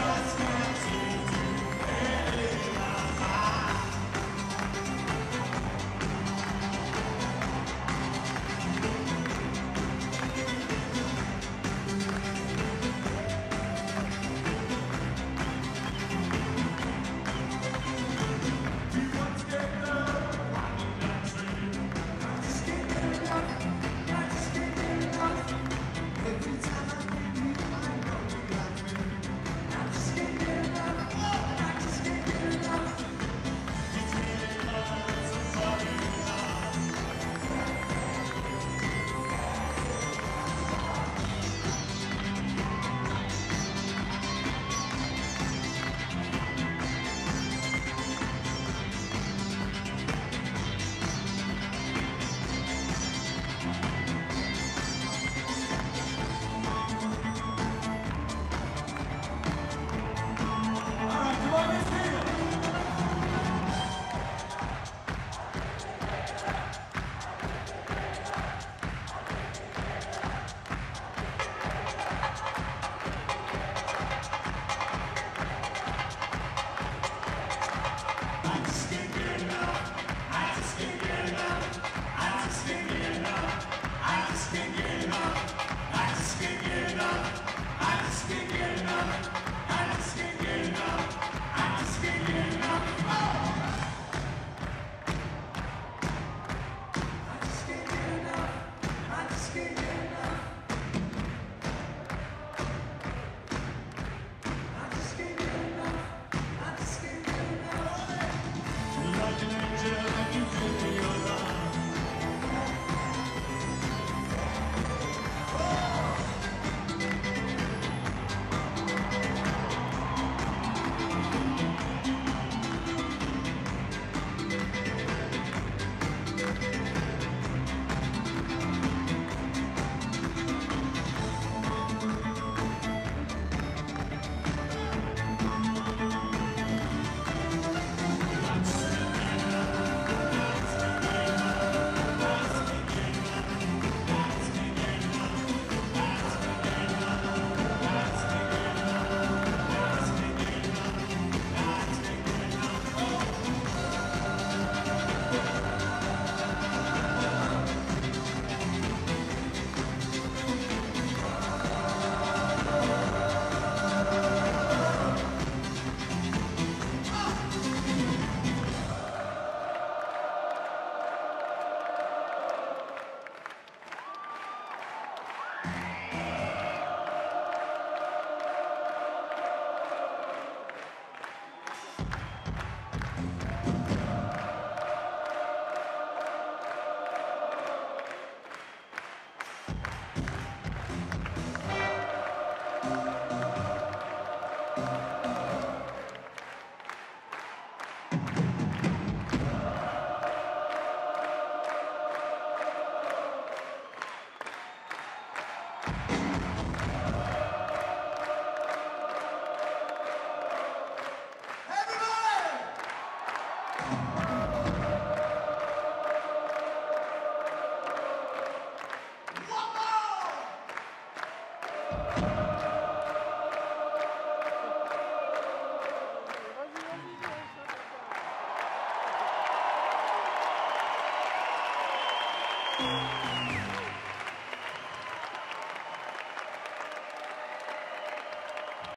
Let's go.